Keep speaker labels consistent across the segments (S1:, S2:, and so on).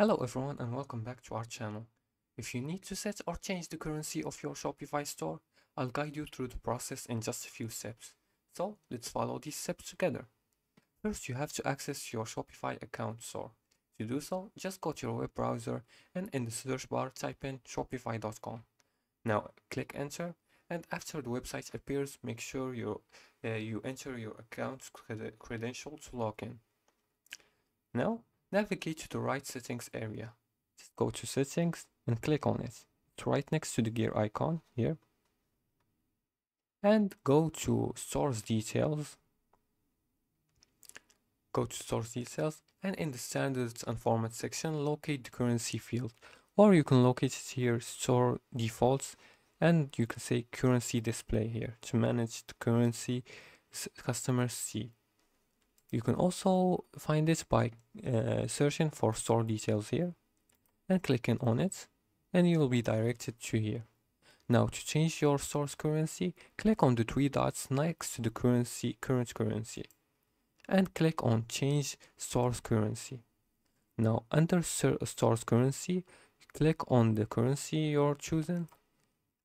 S1: Hello everyone and welcome back to our channel. If you need to set or change the currency of your Shopify store, I'll guide you through the process in just a few steps. So let's follow these steps together. First you have to access your Shopify account store. To do so, just go to your web browser and in the search bar type in shopify.com. Now click enter and after the website appears make sure you, uh, you enter your account cred credential to log in. Now navigate to the right settings area. Just go to settings and click on it. It's right next to the gear icon here. And go to source details. Go to source details and in the standards and format section locate the currency field or you can locate it here store defaults and you can say currency display here to manage the currency customers see you can also find it by uh, searching for store details here and clicking on it and you will be directed to here. Now to change your source currency, click on the three dots next to the currency current currency and click on change source currency. Now under source currency, click on the currency you're choosing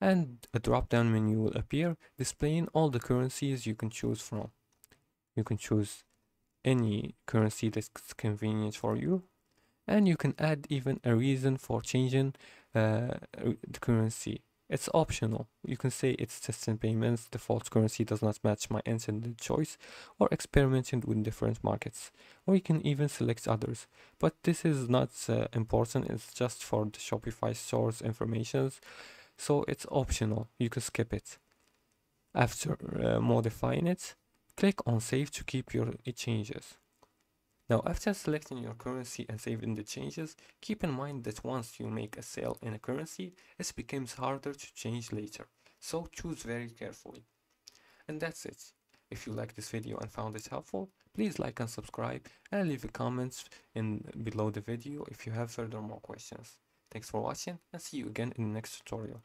S1: and a drop down menu will appear displaying all the currencies you can choose from. You can choose any currency that's convenient for you. And you can add even a reason for changing uh, the currency. It's optional. You can say it's testing payments. Default currency does not match my intended choice or experimenting with different markets. Or you can even select others. But this is not uh, important. It's just for the shopify stores informations. So it's optional. You can skip it. After uh, modifying it Click on save to keep your changes. Now after selecting your currency and saving the changes, keep in mind that once you make a sale in a currency, it becomes harder to change later, so choose very carefully. And that's it. If you like this video and found it helpful, please like and subscribe and leave a comment in below the video if you have further more questions. Thanks for watching and see you again in the next tutorial.